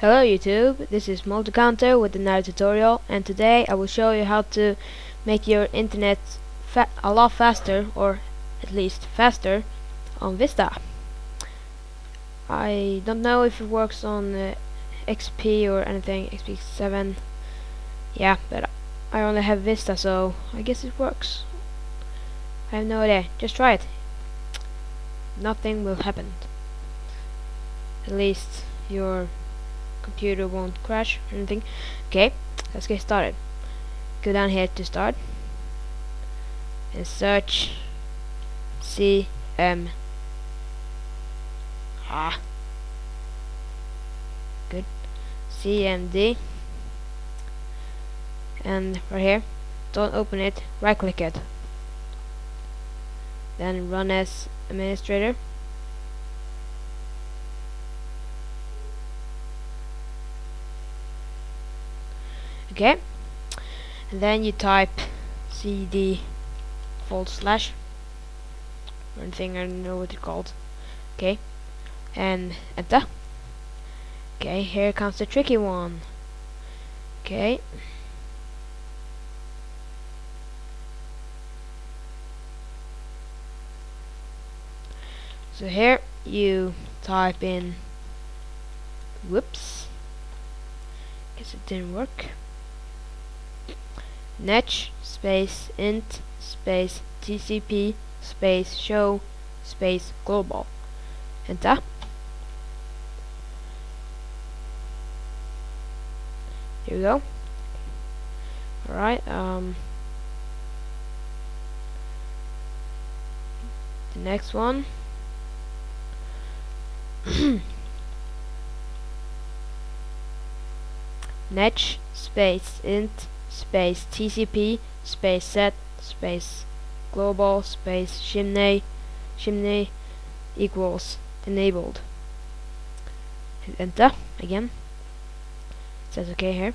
Hello YouTube, this is Multicounter with another tutorial and today I will show you how to make your internet a lot faster or at least faster on Vista. I don't know if it works on uh, XP or anything, XP7 yeah, but I only have Vista so I guess it works. I have no idea, just try it. Nothing will happen. At least your computer won't crash or anything. Okay, let's get started. Go down here to start and search CM. Ah, good. CMD and right here don't open it right click it then run as administrator okay. And then you type cd forward slash. Or anything I don't know what it's called. Okay. And enter. Okay here comes the tricky one. Okay. So here you type in whoops. Guess it didn't work netsh space int space tcp space show space global. Enter. Here we go. Alright um the next one. Netsh space int space TCP space set space global space chimney chimney equals enabled. Hit enter again. It says okay here.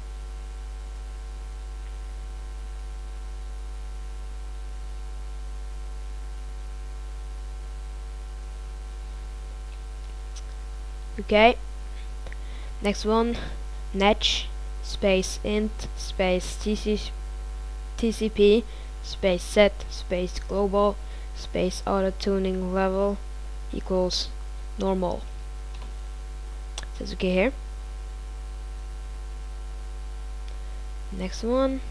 Okay. Next one netsh space int space TC TCP space set space global space auto tuning level equals normal. Says okay here? Next one.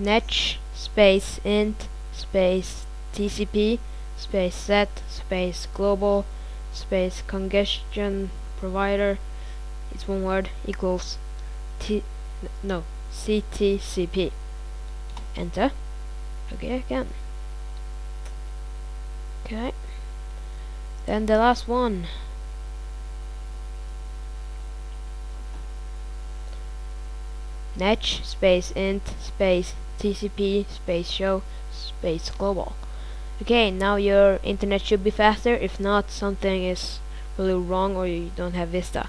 Netsh space int space TCP space set space global space congestion provider it's one word equals T no CTCP enter. Okay again. Okay. Then the last one. Netsh space int space TCP space show space global okay now your internet should be faster. If not something is really wrong or you don't have Vista.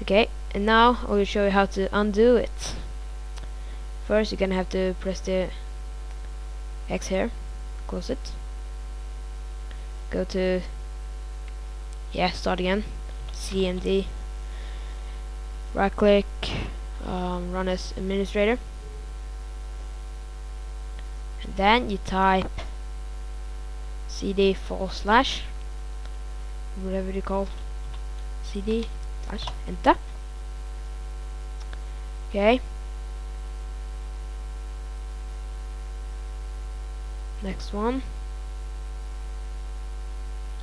Okay and now I will show you how to undo it. First you're gonna have to press the X here. Close it. Go to yeah start again. CMD right click um, run as administrator. And then you type cd forward slash. Whatever you call cd slash enter. Okay. Next one.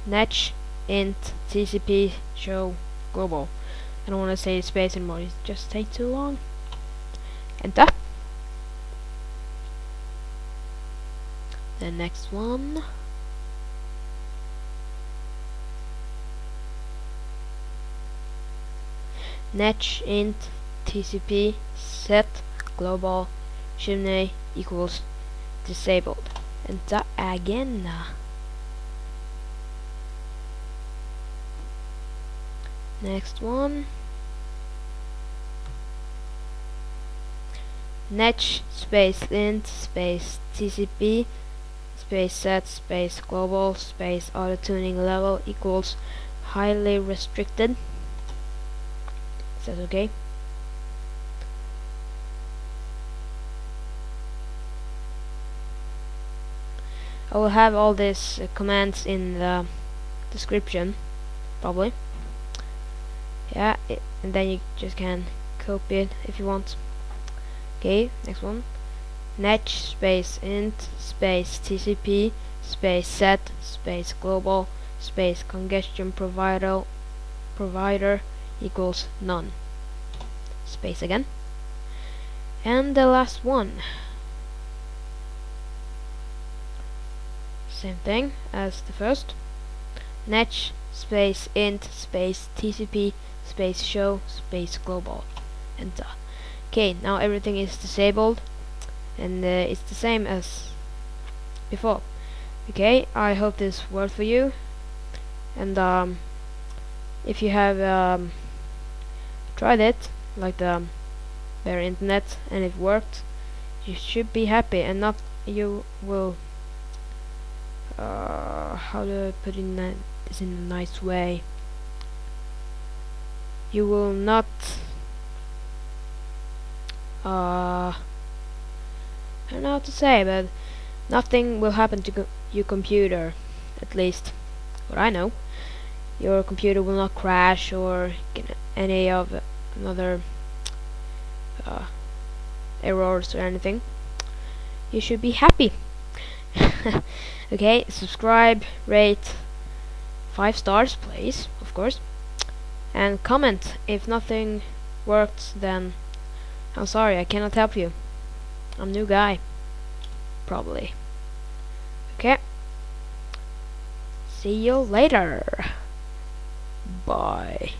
Netsh int tcp show global. I don't want to say space anymore it just takes too long. Enter. The next one netsh int tcp set global chimney equals disabled. And that again next one. Netsh space int space tcp space set space global space auto tuning level equals highly restricted is okay? I will have all these uh, commands in the description probably. Yeah it, and then you just can copy it if you want. Okay next one. Netsh space int space tcp space set space global space congestion provider provider equals none. Space again. And the last one. Same thing as the first. Netsh space int space tcp space show space global. Enter. Okay now everything is disabled. And uh, it's the same as before. Okay I hope this worked for you. And um, if you have um, tried it like the bare internet and it worked you should be happy and not you will uh, how to put in in a nice way. You will not uh, I don't know how to say but nothing will happen to co your computer at least what I know. Your computer will not crash or any of another uh, errors or anything you should be happy. Okay subscribe rate five stars please of course and comment if nothing worked then. I'm sorry I cannot help you. I'm new guy probably. Okay. See you later. Bye